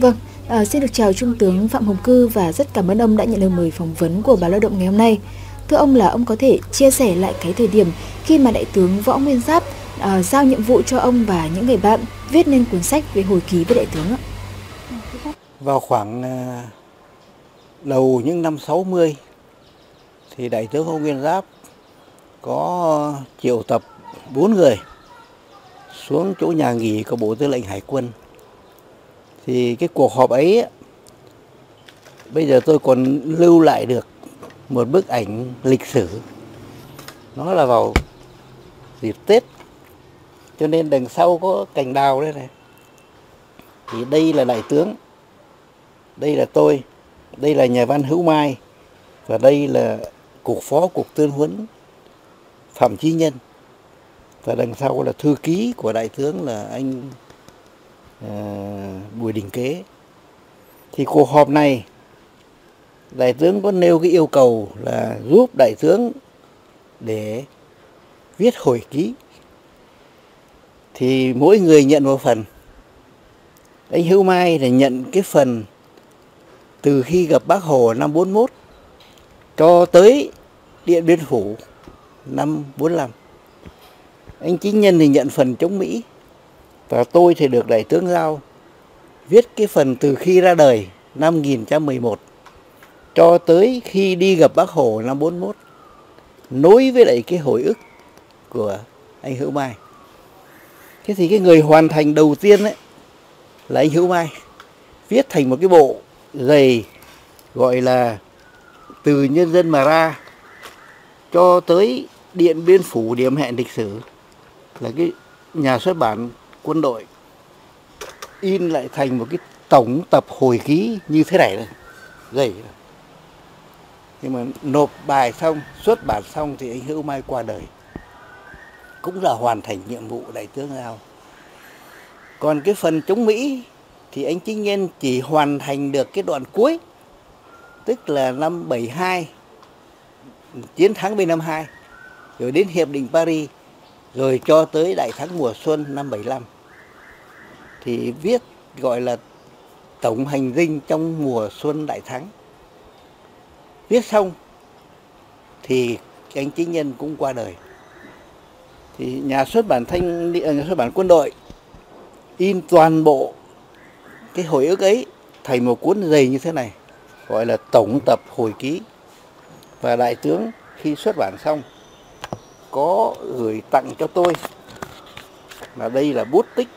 Vâng, à, xin được chào Trung tướng Phạm Hồng Cư và rất cảm ơn ông đã nhận lời mời phỏng vấn của báo Lao động ngày hôm nay. Thưa ông là ông có thể chia sẻ lại cái thời điểm khi mà Đại tướng Võ Nguyên Giáp à, giao nhiệm vụ cho ông và những người bạn viết nên cuốn sách về hồi ký với Đại tướng ạ? Vào khoảng à, đầu những năm 60 thì Đại tướng Võ Nguyên Giáp có triệu tập bốn người xuống chỗ nhà nghỉ của Bộ Tư lệnh Hải quân. Thì cái cuộc họp ấy bây giờ tôi còn lưu lại được một bức ảnh lịch sử. Nó là vào dịp Tết. Cho nên đằng sau có cành đào đây này. Thì đây là đại tướng. Đây là tôi. Đây là nhà văn Hữu Mai. Và đây là cục phó cục tuyên huấn Phạm Chí Nhân và đằng sau là thư ký của đại tướng là anh Ờ, Bùi Đình Kế. Thì cuộc họp này, đại tướng có nêu cái yêu cầu là giúp đại tướng để viết hồi ký. Thì mỗi người nhận một phần. Anh Hữu Mai là nhận cái phần từ khi gặp bác Hồ năm 41 cho tới Điện Biên Phủ năm 45 anh chính nhân thì nhận phần chống Mỹ và tôi thì được đại tướng giao viết cái phần từ khi ra đời năm 1911 cho tới khi đi gặp bác Hồ năm 41 nối với lại cái hồi ức của anh Hữu Mai. Thế thì cái người hoàn thành đầu tiên ấy là anh Hữu Mai, viết thành một cái bộ dày gọi là từ nhân dân mà ra cho tới điện biên phủ, điểm hẹn lịch sử, là cái nhà xuất bản quân đội, in lại thành một cái tổng tập hồi ký như thế này này, dày nhưng mà nộp bài xong, xuất bản xong thì anh Hữu Mai qua đời. Cũng là hoàn thành nhiệm vụ đại tướng giao. Còn cái phần chống Mỹ thì anh Chính Nhân chỉ hoàn thành được cái đoạn cuối, tức là năm 72 chiến thắng B52 rồi đến hiệp định Paris rồi cho tới đại thắng mùa xuân năm 75 thì viết gọi là tổng hành dinh trong mùa xuân đại thắng. Viết xong thì anh chính nhân cũng qua đời. Thì nhà xuất bản thanh à, nhà xuất bản quân đội in toàn bộ cái hồi ức ấy thành một cuốn dày như thế này, gọi là tổng tập hồi ký. Và đại tướng khi xuất bản xong có gửi tặng cho tôi. Là đây là bút tích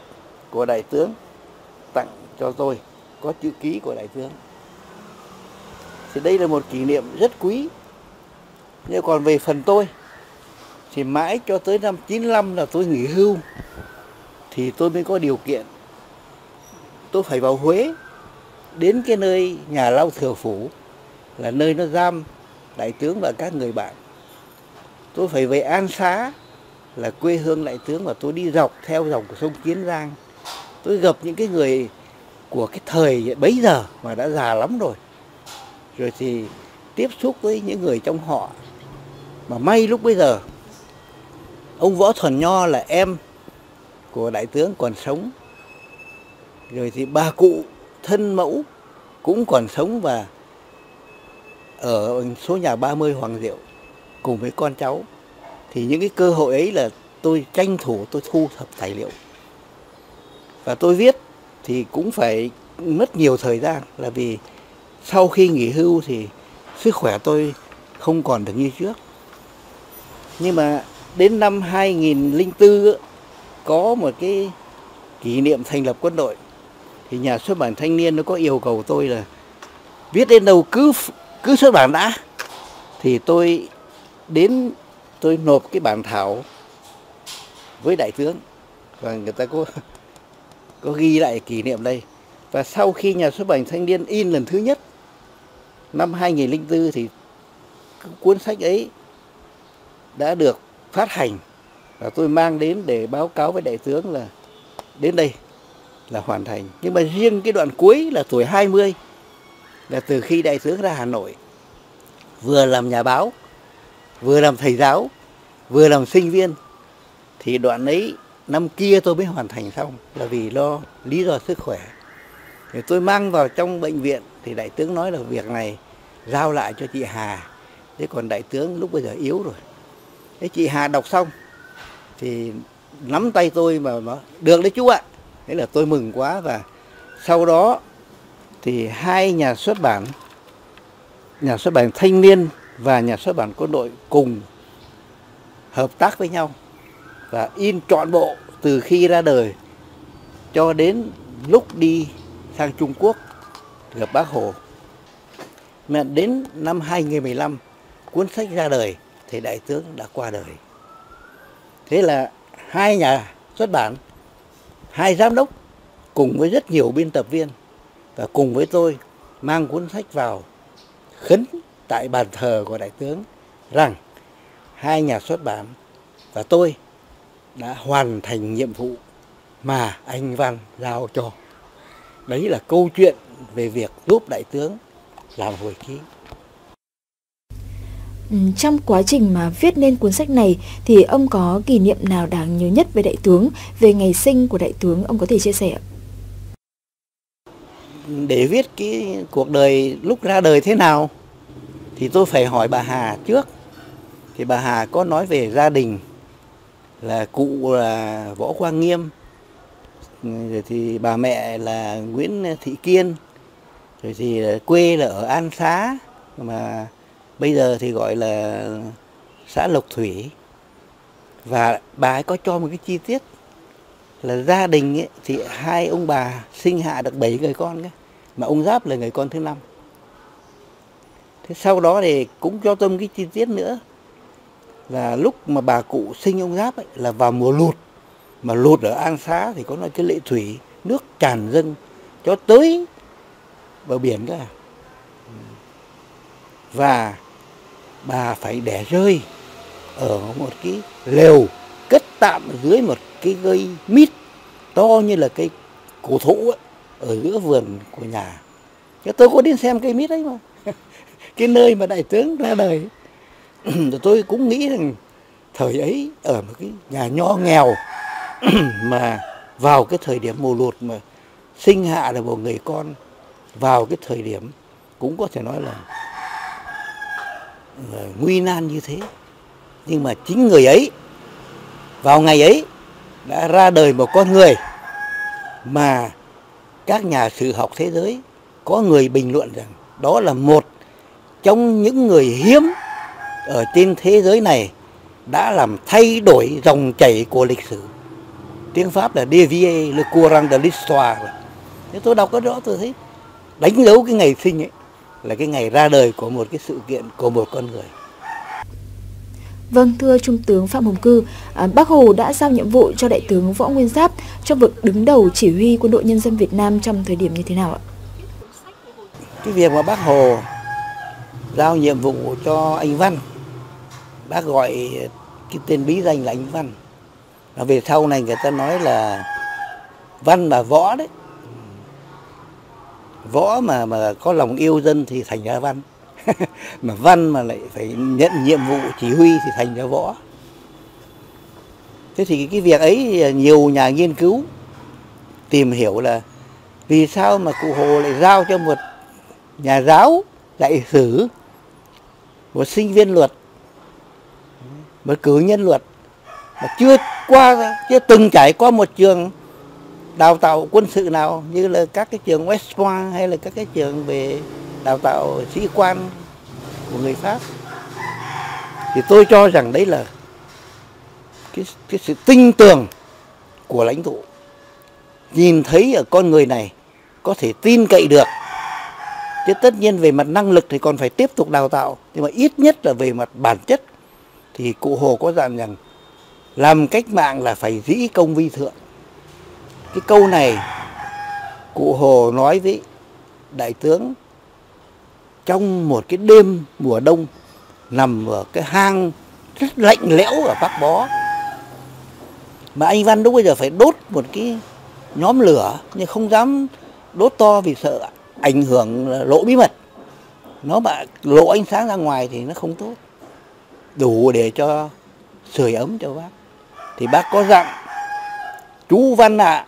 của đại tướng, tặng cho tôi, có chữ ký của đại tướng. Thì đây là một kỷ niệm rất quý. Nhưng còn về phần tôi, thì mãi cho tới năm 95 là tôi nghỉ hưu, thì tôi mới có điều kiện. Tôi phải vào Huế, đến cái nơi nhà lao thừa phủ, là nơi nó giam đại tướng và các người bạn tôi phải về An Xá, là quê hương đại tướng và tôi đi dọc theo dòng của sông Kiến Giang. Tôi gặp những cái người của cái thời bấy giờ mà đã già lắm rồi. Rồi thì tiếp xúc với những người trong họ. Mà may lúc bây giờ, ông võ thuần nho là em của đại tướng còn sống. Rồi thì bà cụ thân mẫu cũng còn sống và ở số nhà 30 Hoàng Diệu cùng với con cháu, thì những cái cơ hội ấy là tôi tranh thủ tôi thu thập tài liệu. Và tôi viết thì cũng phải mất nhiều thời gian, là vì sau khi nghỉ hưu thì sức khỏe tôi không còn được như trước. Nhưng mà đến năm 2004 có một cái kỷ niệm thành lập quân đội, thì nhà xuất bản thanh niên nó có yêu cầu tôi là viết đến đâu cứ cứ xuất bản đã, thì tôi đến tôi nộp cái bản thảo với đại tướng. Và người ta có có ghi lại kỷ niệm đây. Và sau khi nhà xuất bản thanh niên in lần thứ nhất, năm 2004 thì cuốn sách ấy đã được phát hành. Và tôi mang đến để báo cáo với đại tướng là đến đây là hoàn thành. Nhưng mà riêng cái đoạn cuối là tuổi 20 là từ khi đại tướng ra Hà Nội, vừa làm nhà báo vừa làm thầy giáo, vừa làm sinh viên, thì đoạn ấy, năm kia tôi mới hoàn thành xong là vì lo, lý do sức khỏe. Thì tôi mang vào trong bệnh viện, thì đại tướng nói là việc này giao lại cho chị Hà. Thế còn đại tướng lúc bây giờ yếu rồi. Thế chị Hà đọc xong, thì nắm tay tôi mà nói được đấy chú ạ. Thế là tôi mừng quá và sau đó thì hai nhà xuất bản, nhà xuất bản thanh niên và nhà xuất bản quân đội cùng hợp tác với nhau và in trọn bộ từ khi ra đời cho đến lúc đi sang Trung Quốc gặp bác Hồ. Mà đến năm 2015 cuốn sách ra đời thì đại tướng đã qua đời. Thế là hai nhà xuất bản, hai giám đốc cùng với rất nhiều biên tập viên và cùng với tôi mang cuốn sách vào khấn tại bàn thờ của đại tướng rằng hai nhà xuất bản và tôi đã hoàn thành nhiệm vụ mà anh Văn giao cho. Đấy là câu chuyện về việc giúp đại tướng làm hồi ký. Ừ, trong quá trình mà viết nên cuốn sách này thì ông có kỷ niệm nào đáng nhớ nhất về đại tướng, về ngày sinh của đại tướng ông có thể chia sẻ ạ? Để viết cái cuộc đời lúc ra đời thế nào thì tôi phải hỏi bà Hà trước. Thì bà Hà có nói về gia đình là cụ là Võ Quang Nghiêm, rồi thì bà mẹ là Nguyễn Thị Kiên, rồi thì quê là ở An Xá mà bây giờ thì gọi là xã Lộc Thủy và bà ấy có cho một cái chi tiết là gia đình ấy, thì hai ông bà sinh hạ được bảy người con ấy, mà ông Giáp là người con thứ năm thế sau đó thì cũng cho tâm cái chi tiết nữa. Là lúc mà bà cụ sinh ông Giáp ấy, là vào mùa lụt. Mà lụt ở An Xá thì có nói cái lệ thủy nước tràn dâng cho tới bờ biển cơ và bà phải đẻ rơi ở một cái lều cất tạm dưới một cái cây mít to như là cây cổ thụ ấy, ở giữa vườn của nhà. Cái tôi có đến xem cây mít ấy mà. cái nơi mà đại tướng ra đời. Tôi cũng nghĩ rằng thời ấy ở một cái nhà nho nghèo, mà vào cái thời điểm mùa lụt mà sinh hạ được một người con, vào cái thời điểm cũng có thể nói là nguy nan như thế. Nhưng mà chính người ấy, vào ngày ấy đã ra đời một con người mà các nhà sử học thế giới có người bình luận rằng đó là một trong những người hiếm ở trên thế giới này đã làm thay đổi dòng chảy của lịch sử. Tiếng pháp là dévier le courant de l'histoire. Thế tôi đọc cái đó tôi thấy đánh dấu cái ngày sinh ấy là cái ngày ra đời của một cái sự kiện của một con người. Vâng, thưa Trung tướng Phạm Hồng Cư, à, Bác Hồ đã giao nhiệm vụ cho Đại tướng Võ Nguyên Giáp trong việc đứng đầu chỉ huy quân đội nhân dân Việt Nam trong thời điểm như thế nào ạ? Cái việc mà Bác Hồ giao nhiệm vụ cho anh Văn, bác gọi cái tên bí danh là anh Văn. Và về sau này người ta nói là Văn mà Võ đấy. Võ mà mà có lòng yêu dân thì thành ra Văn. mà văn mà lại phải nhận nhiệm vụ chỉ huy thì thành ra võ thế thì cái việc ấy nhiều nhà nghiên cứu tìm hiểu là vì sao mà cụ hồ lại giao cho một nhà giáo dạy sử một sinh viên luật. Một cử nhân luật. Mà chưa qua chưa từng trải qua một trường đào tạo quân sự nào như là các cái trường West Point hay là các cái trường về đào tạo sĩ quan của người Pháp. Thì tôi cho rằng đấy là cái, cái sự tinh tường của lãnh tụ. Nhìn thấy ở con người này có thể tin cậy được chứ tất nhiên về mặt năng lực thì còn phải tiếp tục đào tạo. Nhưng mà ít nhất là về mặt bản chất thì cụ hồ có dặn rằng làm cách mạng là phải dĩ công vi thượng. Cái câu này cụ hồ nói với đại tướng trong một cái đêm mùa đông nằm ở cái hang rất lạnh lẽo ở Bắc Bó. Mà anh Văn lúc bây giờ phải đốt một cái nhóm lửa nhưng không dám đốt to vì sợ ảnh hưởng lỗ bí mật. Nó mà lộ ánh sáng ra ngoài thì nó không tốt. Đủ để cho sưởi ấm cho bác. Thì bác có dặn chú Văn ạ à,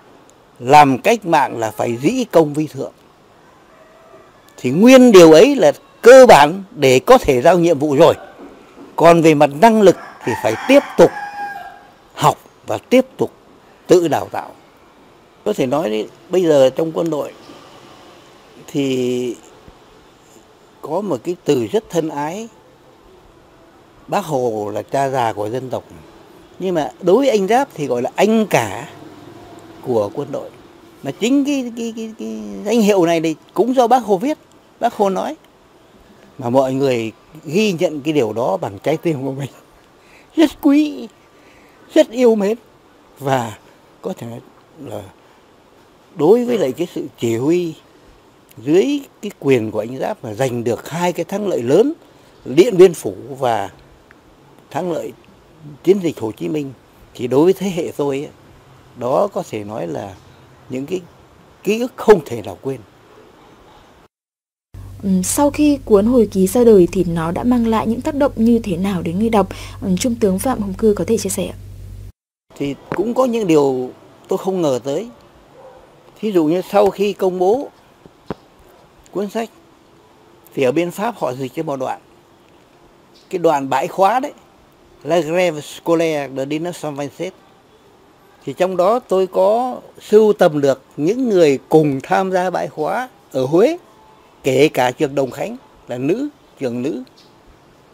làm cách mạng là phải dĩ công vi thượng. Thì nguyên điều ấy là cơ bản để có thể giao nhiệm vụ rồi. Còn về mặt năng lực thì phải tiếp tục học và tiếp tục tự đào tạo. Có thể nói đấy, bây giờ trong quân đội thì có một cái từ rất thân ái. Bác hồ là cha già của dân tộc. Nhưng mà đối với anh giáp thì gọi là anh cả của quân đội. Mà chính cái cái cái, cái danh hiệu này thì cũng do bác hồ viết bác hồ nói. Mà mọi người ghi nhận cái điều đó bằng trái tim của mình. Rất quý rất yêu mến. Và có thể là đối với lại cái sự chỉ huy dưới cái quyền của anh Giáp mà giành được hai cái thắng lợi lớn Điện Biên Phủ và thắng lợi chiến dịch Hồ Chí Minh thì đối với thế hệ tôi đó có thể nói là những cái ký ức không thể nào quên. Sau khi cuốn hồi ký ra đời thì nó đã mang lại những tác động như thế nào đến người đọc? Trung tướng Phạm Hồng Cư có thể chia sẻ Thì cũng có những điều tôi không ngờ tới. Thí dụ như sau khi công bố cuốn sách. Thì ở bên Pháp họ dịch cho một đoạn. Cái đoạn bãi khóa đấy, La Grève Scolaire de 1927 thì trong đó tôi có sưu tầm được những người cùng tham gia bãi khóa ở Huế, kể cả trường Đồng Khánh là nữ, trường nữ,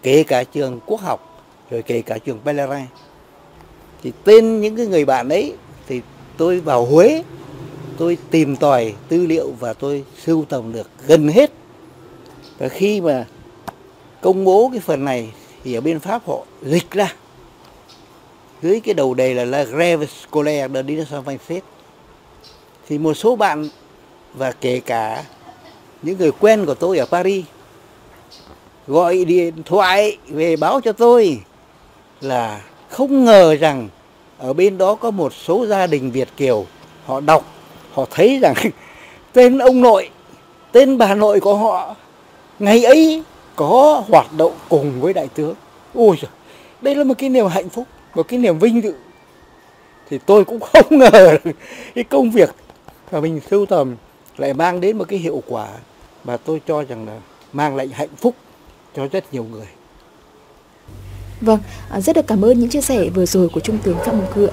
kể cả trường Quốc học, rồi kể cả trường Pellerin thì tên những cái người bạn ấy thì tôi vào Huế tôi tìm tòi tư liệu và tôi sưu tầm được gần hết. Và khi mà công bố cái phần này thì ở bên Pháp họ dịch ra. Dưới cái đầu đề là La Grève Scolaire de 1927 thì một số bạn và kể cả những người quen của tôi ở Paris gọi điện thoại về báo cho tôi là không ngờ rằng ở bên đó có một số gia đình Việt Kiều họ đọc họ thấy rằng tên ông nội tên bà nội của họ ngày ấy có hoạt động cùng với đại tướng ôi trời đây là một cái niềm hạnh phúc một cái niềm vinh dự thì tôi cũng không ngờ cái công việc mà mình sưu tầm lại mang đến một cái hiệu quả mà tôi cho rằng là mang lại hạnh phúc cho rất nhiều người. Vâng, à, rất được cảm ơn những chia sẻ vừa rồi của Trung tướng Phạm Hồng Cự.